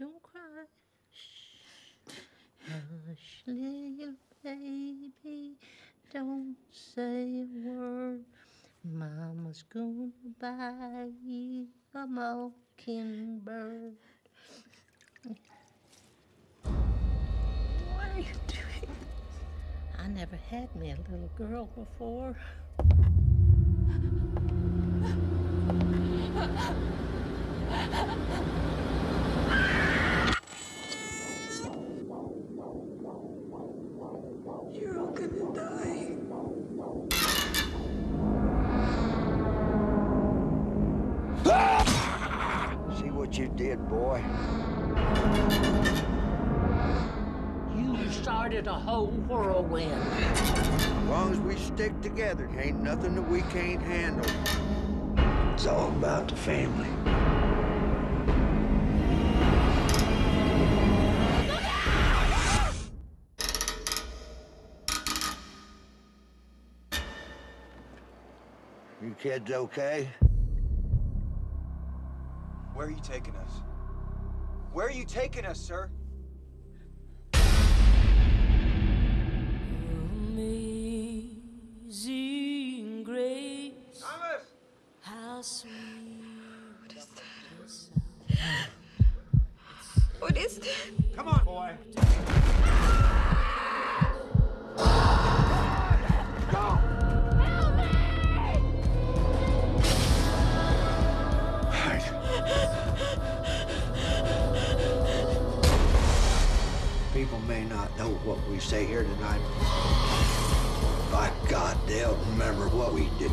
don't cry. Shh. Hush, little baby, don't say a word. Mama's gonna buy you a mockingbird. What are you doing? I never had me a little girl before. You're all gonna die. See what you did, boy. You started a whole whirlwind. As long as we stick together, ain't nothing that we can't handle. It's all about the family. You kids okay? Where are you taking us? Where are you taking us, sir? Amazing grace, Thomas! how sweet. What is that? Come on, boy. People may not know what we say here tonight. By God, they'll remember what we did.